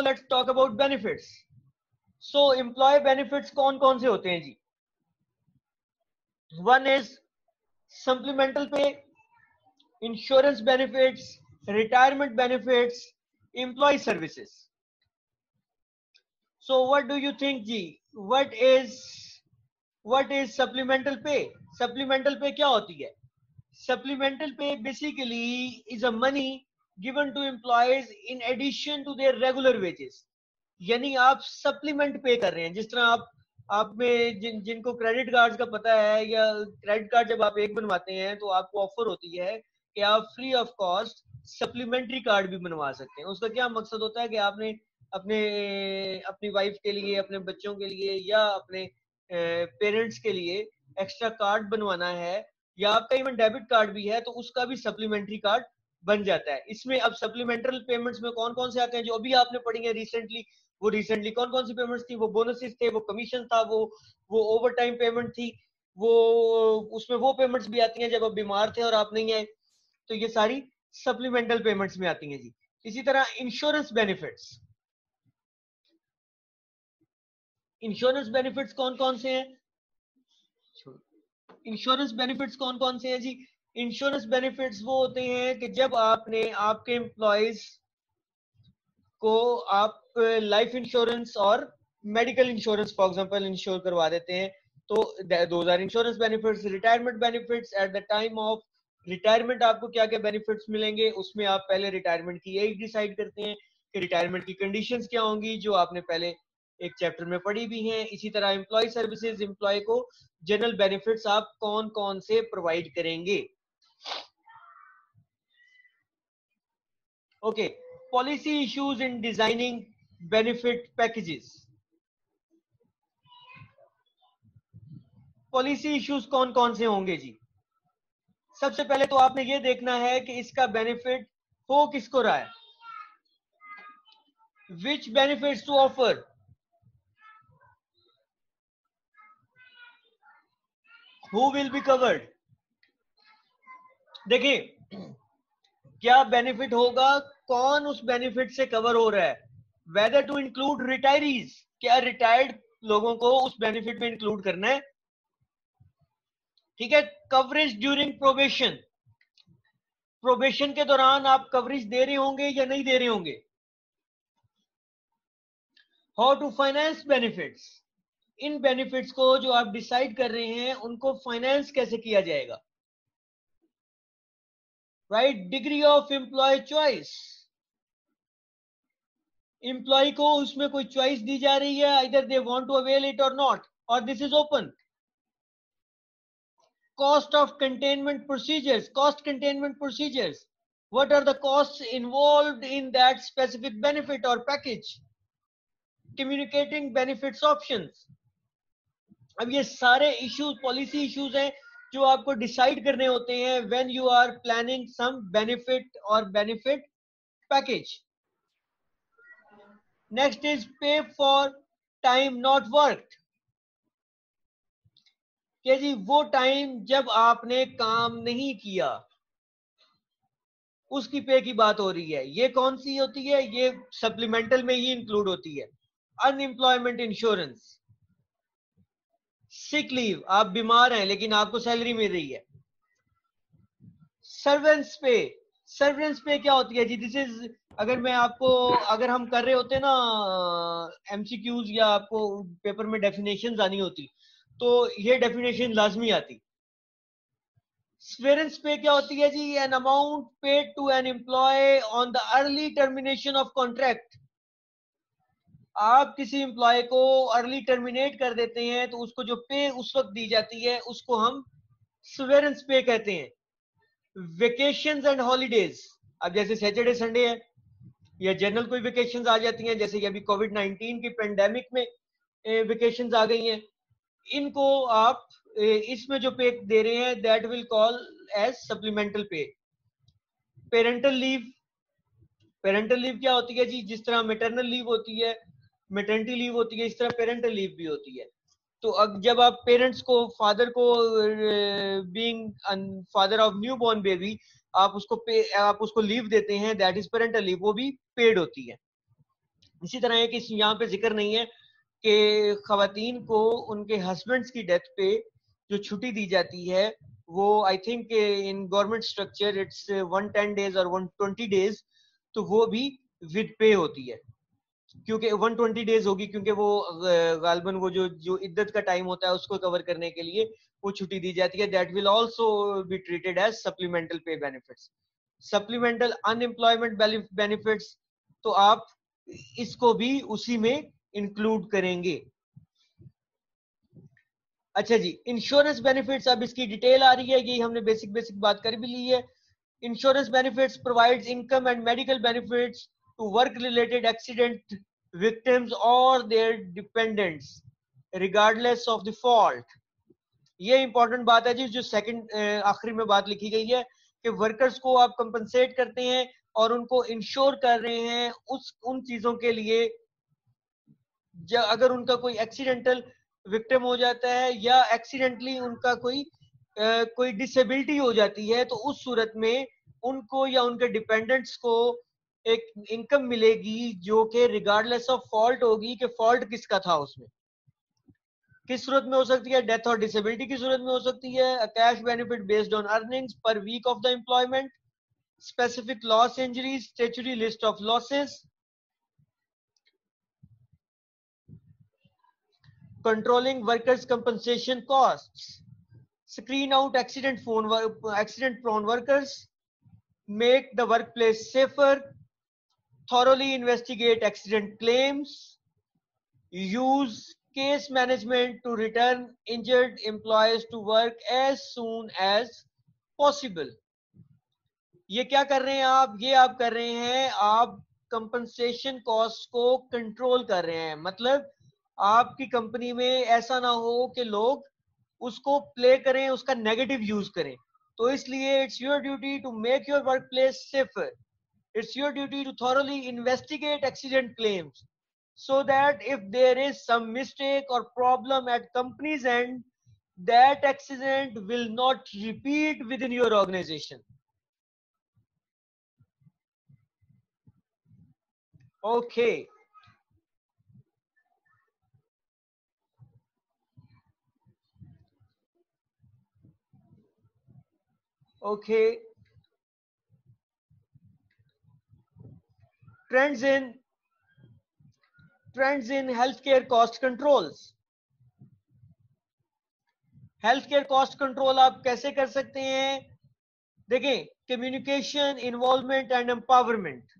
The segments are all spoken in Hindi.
let's talk about benefits so employee benefits कौन कौन से होते हैं जी one is supplemental pay insurance benefits retirement benefits employee services so what do you think ji what is what is supplemental pay supplemental pay क्या होती है supplemental pay basically is a money given to employees in addition to their regular wages. यानी आप सप्लीमेंट पे कर रहे हैं। जिस तरह आप आप में जिन, जिनको क्रेडिट कार्ड का पता है या क्रेडिट कार्ड जब आप एक बनवाते हैं तो आपको ऑफ़र होती है कि आप free of cost supplementary card भी बनवा सकते हैं। उसका क्या मकसद होता है कि आपने अपने, अपनी वाइफ के लिए, अपने बच्चों के लिए या अपने पेरेंट्स के लिए एक्स्ट्रा कार्ड बनवाना है या आपका इवन डेबिट कार्ड भी है तो उसका भी सप्लीमेंट्री कार्ड बन जाता है। इसमें अब सप्लीमेंट्रल पेमेंट्स में कौन कौन से आते हैं? जो अभी आपने पढ़ी है रिसेंटली वो रिसेंटली कौन कौन सी पेमेंट्स थी? वो बोनसेस थे, वो कमीशन था, वो वो ओवर टाइम पेमेंट थी, वो, उसमें वो पेमेंट्स भी आती हैं जब आप बीमार थे और आप नहीं आए। तो ये सारी सप्लीमेंटल पेमेंट्स में आती हैं जी। इसी तरह इंश्योरेंस बेनिफिट्स इंश्योरेंस बेनिफिट्स कौन कौन से हैं? इंश्योरेंस बेनिफिट्स कौन कौन से हैं जी? इंश्योरेंस बेनिफिट्स वो होते हैं कि जब आपने आपके एम्प्लॉयज़ को आप लाइफ इंश्योरेंस और medical insurance for example insure करवा देते हैं तो दो are insurance benefits retirement benefits at the time of retirement आपको क्या क्या बेनिफिट्स मिलेंगे, उसमें आप पहले रिटायरमेंट की एज डिसाइड करते हैं कि रिटायरमेंट की कंडीशंस क्या होंगी, जो आपने पहले एक चैप्टर में पढ़ी भी हैं। इसी तरह एम्प्लॉय सर्विसेज़ एम्प्लॉय को जनरल बेनिफिट्स आप कौन कौन से प्रोवाइड करेंगे? Okay policy issues in designing benefit packages policy issues कौन कौन से होंगे जी? सबसे पहले तो आपने ये देखना है कि इसका बेनिफिट हो किसको रहा है? Which benefits to offer who will be covered देखिए, क्या बेनिफिट होगा? कौन उस बेनिफिट से कवर हो रहा है? वेदर टू इंक्लूड रिटायरीज क्या रिटायर्ड लोगों को उस बेनिफिट में इंक्लूड करना है? ठीक है कवरेज ड्यूरिंग प्रोबेशन प्रोबेशन के दौरान आप कवरेज दे रहे होंगे या नहीं दे रहे होंगे? हाउ टू फाइनेंस बेनिफिट्स इन बेनिफिट्स को जो आप डिसाइड कर रहे हैं, उनको फाइनेंस कैसे किया जाएगा? Right degree of employee choice employee को उसमें कोई चॉइस दी जा रही है इधर they want to avail it और नॉट और this is open cost of containment procedures cost containment procedures what are the cost involve in that specific benefit और पैकेज कम्युनिकेटिंग बेनिफिट ऑप्शन अब ये सारे इश्यूज़ पॉलिसी इश्यूज़ हैं जो आपको डिसाइड करने होते हैं when you are planning some benefit और benefit package next is pay for time not work के जी, वो टाइम जब आपने काम नहीं किया, उसकी पे की बात हो रही है। ये कौन सी होती है? ये सप्लीमेंटल में ही इंक्लूड होती है। अनएम्प्लॉयमेंट इंश्योरेंस सिक लीव आप बीमार हैं, लेकिन आपको सैलरी मिल रही है। सर्वेंस पे सर्वेंस पे क्या होती है जी? दिस इज़ अगर मैं आपको, अगर हम कर रहे होते ना एमसीक्यूज या आपको पेपर में डेफिनेशन आनी होती तो ये डेफिनेशन लाजमी आती। स्वेरेंस पे क्या होती है जी? An amount paid to an employee on the early termination of contract आप किसी एम्प्लॉय को अर्ली टर्मिनेट कर देते हैं तो उसको जो पे उस वक्त दी जाती है, उसको हम सुवेरेंस पे कहते हैं। वेकेशन एंड हॉलीडेज अब जैसे सैटरडे संडे है, या जनरल कोई वेकेशन आ जाती हैं, जैसे कि अभी कोविड 19 की पेंडेमिक में वेकेशन आ गई हैं। इनको आप इसमें जो पे दे रहे हैं that will call as supplemental pay parental leave parental leave क्या होती है जी? जिस तरह मेटरनल लीव होती है मेटर्निटी लीव होती है, इस तरह पेरेंटल लीव भी होती है। तो अब जब आप पेरेंट्स को फादर को being father of new born baby आप उसको पे, आप उसको लीव देते हैं दैट इज़ पेरेंटल लीव वो भी पेड होती है। इसी तरह है कि यहाँ पे ज़िक्र नहीं है कि खातन को उनके हस्बैंड्स की डेथ पे जो छुट्टी दी जाती है, वो I think in government structure it's one ten days और वन ट्वेंटी डेज़ तो वो भी विद पे होती है। क्योंकि 120 डेज़ होगी, क्योंकि वो गालबन वो जो जो इद्दत का टाइम होता है, उसको कवर करने के लिए वो छुट्टी दी जाती है। That will also be treated as supplemental pay benefits supplemental unemployment benefits तो आप इसको भी उसी में इंक्लूड करेंगे। अच्छा जी इंश्योरेंस बेनिफिट्स अब इसकी डिटेल आ रही है, ये हमने बेसिक बेसिक बात कर भी ली है। Insurance benefits provides income and medical benefits to work related accident victims or their dependents regardless of the fault. ये इंपॉर्टेंट बात है जी जो सेकंड आखिरी में बात लिखी गई है कि वर्कर्स को आप कंपनसेट करते हैं और उनको इंश्योर कर रहे हैं उस उन चीज़ों के लिए। अगर उनका कोई एक्सीडेंटल विक्टिम हो जाता है या एक्सीडेंटली उनका कोई आ, कोई डिसेबिलिटी हो जाती है तो उस सूरत में उनको या उनके डिपेंडेंट्स को एक इनकम मिलेगी जो कि रिगार्डलेस ऑफ़ फॉल्ट होगी कि फॉल्ट किसका था उसमें। किस सूरत में हो सकती है? डेथ और डिसेबिलिटी की सूरत में हो सकती है। Cash benefit based on earnings per week of the employment specific loss injuries statutory list of losses controlling workers compensation costs, screen out accident phone, accident prone workers, make the workplace safer thoroughly investigate accident claims, use case management to return injured employees to work as soon as possible. ये क्या कर रहे हैं आप? ये आप कर रहे हैं आप कंपनसेशन कॉस्ट को कंट्रोल कर रहे हैं। मतलब आपकी कंपनी में ऐसा ना हो कि लोग उसको प्ले करें उसका नेगेटिव यूज़ करें। तो इसलिए it's your duty to make your workplace safer it's your duty to thoroughly investigate accident claims so that if there is some mistake or problem at company's end that accident will not repeat within your organization. Okay. Okay trends in trends in healthcare cost controls. Care cost control आप कैसे कर सकते हैं? देखें communication involvement and empowerment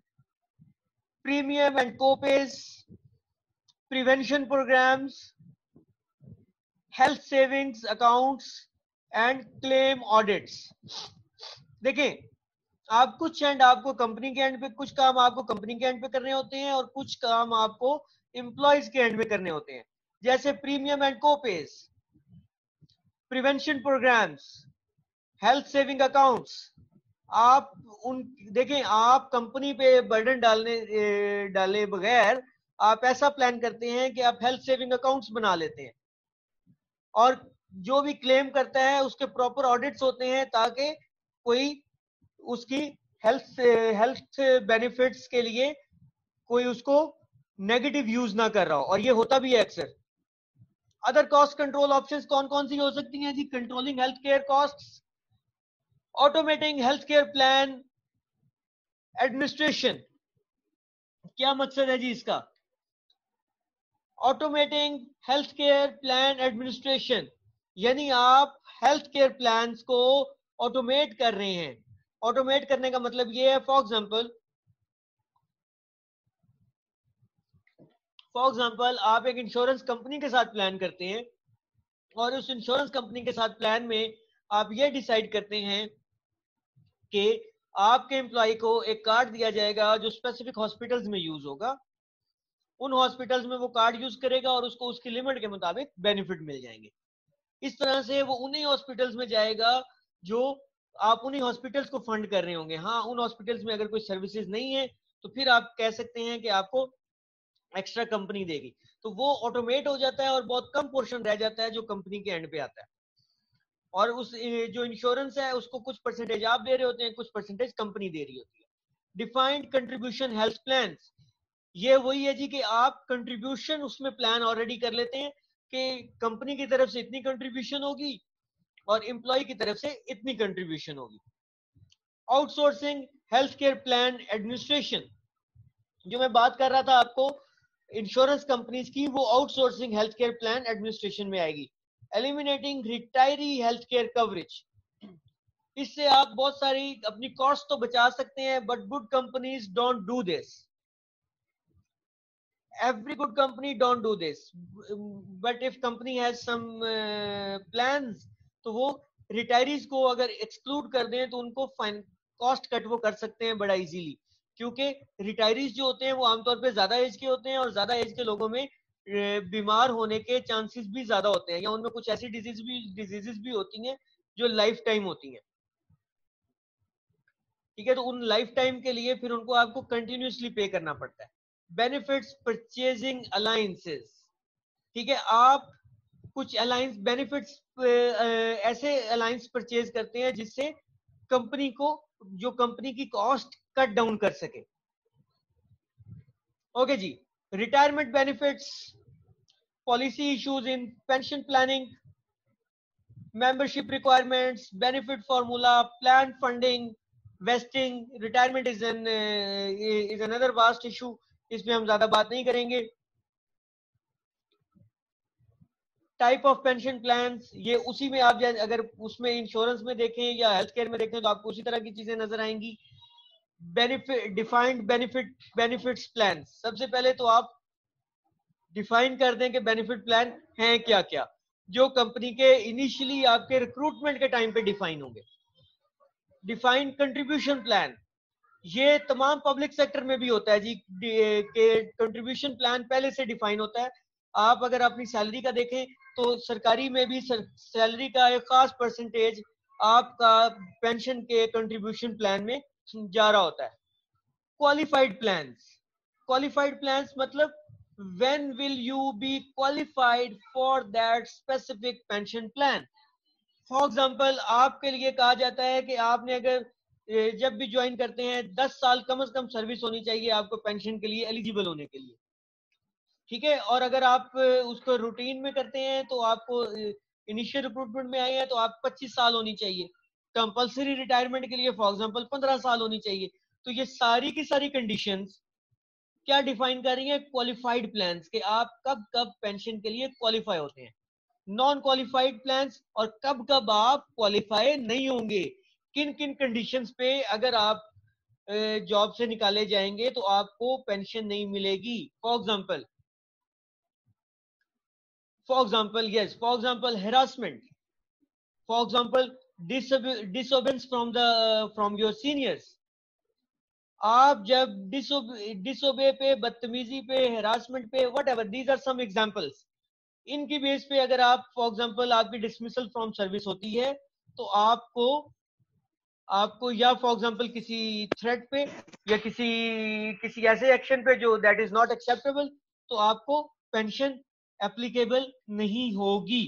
premium and copays prevention programs health savings accounts and claim audits देखें आप कुछ एंड आपको कंपनी के एंड पे, कुछ काम आपको कंपनी के एंड पे करने होते हैं और कुछ काम आपको एम्प्लॉयज़ के एंड पे करने होते हैं। जैसे premium and copays prevention programs health saving accounts आप उन, देखें, आप कंपनी पे बर्डन डालने डाले बगैर आप ऐसा प्लान करते हैं कि आप हेल्थ सेविंग अकाउंट्स बना लेते हैं। और जो भी क्लेम करता है, उसके प्रॉपर ऑडिट्स होते हैं ताकि कोई उसकी हेल्थ हेल्थ बेनिफिट्स के लिए कोई उसको नेगेटिव यूज़ ना कर रहा हो। और ये होता भी है अक्सर। अदर कॉस्ट कंट्रोल ऑप्शंस कौन कौन सी हो सकती हैं जी? Controlling health care cost automating health care plan administration क्या मकसद है जी इसका? Automating health care plan administration यानी आप हेल्थ केयर प्लान को ऑटोमेट कर रहे हैं। ऑटोमेट करने का मतलब ये है फॉर एग्ज़ाम्पल फॉर एग्ज़ाम्पल आप एक इंश्योरेंस कंपनी के साथ प्लान करते हैं और उस इंश्योरेंस कंपनी के साथ प्लान में आप ये डिसाइड करते हैं कि आपके एम्प्लॉय को एक कार्ड दिया जाएगा जो स्पेसिफिक हॉस्पिटल्स में यूज़ होगा। उन हॉस्पिटल्स में वो कार्ड यूज़ करेगा और उसको उसकी लिमिट के मुताबिक बेनिफिट मिल जाएँगे। इस तरह से वो उन्हीं हॉस्पिटल्स में जाएगा जो आप उन्हीं हॉस्पिटल्स को फंड कर रहे होंगे। हाँ उन हॉस्पिटल्स में अगर कोई सर्विसेज़ नहीं है तो फिर आप कह सकते हैं कि आपको एक्स्ट्रा कंपनी देगी। तो वो ऑटोमेट हो जाता है और बहुत कम पोर्शन रह जाता है जो कंपनी के एंड पे आता है। और उस जो इंश्योरेंस है, उसको कुछ परसेंटेज आप दे रहे होते हैं, कुछ परसेंटेज कंपनी दे रही होती है। डिफाइंड कंट्रीब्यूशन हेल्थ प्लान ये वही है जी कि आप कंट्रीब्यूशन उसमें प्लान ऑलरेडी कर लेते हैं कि कंपनी की तरफ़ से इतनी कंट्रीब्यूशन होगी और एम्प्लॉय की तरफ़ से इतनी कंट्रीब्यूशन होगी। Outsourcing health care plan administration जो मैं बात कर रहा था आपको इंश्योरेंस कंपनीज़ की वो outsourcing health care plan administration में आएगी। Eliminating retiree health care coverage इससे आप बहुत सारी अपनी कॉस्ट तो बचा सकते हैं but good companies don't do this good company don't do this but if company has some uh, plans तो वो रिटायरीज को अगर एक्सक्लूड कर दें तो उनको कॉस्ट कट वो कर सकते हैं बड़ा इजीली क्योंकि रिटायरीज जो होते हैं, वो आमतौर पे ज़्यादा एज के होते हैं और ज़्यादा एज के लोगों में बीमार होने के चांसेस भी ज़्यादा होते हैं या उनमें कुछ ऐसी डिज़ीज़ भी डिजीजेस भी होती हैं, जो लाइफ टाइम होती हैं। ठीक है तो उन लाइफ टाइम के लिए फिर उनको आपको कंटिन्यूसली पे करना पड़ता है। बेनिफिट्स परचेजिंग अलायंसेस ठीक है, आप कुछ अलायंस बेनिफिट्स ऐसे अलायंस परचेज करते हैं जिससे कंपनी को जो कंपनी की कॉस्ट कट डाउन कर सके। Okay ji retirement benefits policy issues in pension planning requirements benefit formula plan funding vesting retirement is an uh, is another vast issue इसमें हम ज़्यादा बात नहीं करेंगे। टाइप ऑफ़ पेंशन प्लान ये उसी में आप अगर उसमें इंश्योरेंस में देखें या हेल्थ केयर में देखें तो आपको उसी तरह की चीज़ें नज़र आएँगी। Benefit defined benefit benefits plan सबसे पहले तो आप डिफाइन कर दें कि बेनिफिट प्लान हैं क्या क्या जो कंपनी के इनिशियली आपके रिक्रूटमेंट के टाइम पे डिफाइन होंगे। डिफाइंड कंट्रीब्यूशन प्लान ये तमाम पब्लिक सेक्टर में भी होता है जी, के कंट्रीब्यूशन प्लान पहले से डिफाइन होता है। आप अगर अपनी सैलरी का देखें तो सरकारी में भी सैलरी का एक खास परसेंटेज आपका पेंशन के कंट्रीब्यूशन प्लान में जा रहा होता है। क्वालिफाइड प्लान क्वालिफाइड प्लान्स मतलब when will you be qualified for that specific pension plan? For example, आपके लिए कहा जाता है कि आपने अगर जब भी ज्वाइन करते हैं, दस साल कम से कम सर्विस होनी चाहिए आपको पेंशन के लिए एलिजिबल होने के लिए। ठीक है? और अगर आप उसको रूटीन में करते हैं तो आपको इनिशियल रिक्रूटमेंट में आए हैं तो आप 25 साल होनी चाहिए। कंपलसरी रिटायरमेंट के लिए फॉर एग्जांपल 15 साल होनी चाहिए। तो ये सारी की सारी कंडीशंस क्या डिफाइन कर रही है? क्वालिफाइड प्लान कि आप कब कब पेंशन के लिए क्वालिफाई होते हैं। नॉन क्वालिफाइड प्लान और कब कब आप क्वालिफाई नहीं होंगे। किन किन कंडीशन पे अगर आप जॉब से निकाले जाएँगे तो आपको पेंशन नहीं मिलेगी। For example for example yes for example harassment for example disobeyance from the from your seniors आप जब डिसोबे पे, बदतमीजी पे हेरासमेंट पे whatever these are some examples इनकी बेस पे अगर आप फॉर एग्ज़ाम्पल आपकी डिसमिसल फ्रॉम सर्विस होती है तो आपको आपको या फॉर एग्जांपल किसी थ्रेट पे, या किसी किसी ऐसे एक्शन पे जो दैट इज़ नॉट एक्सेप्टेबल तो आपको पेंशन एप्लीकेबल नहीं होगी।